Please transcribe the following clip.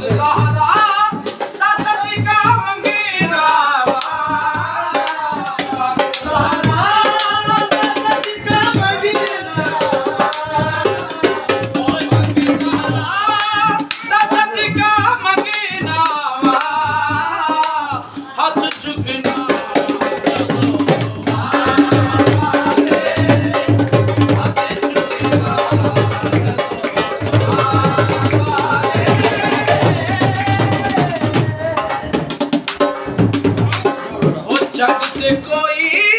जग Chapitecoy.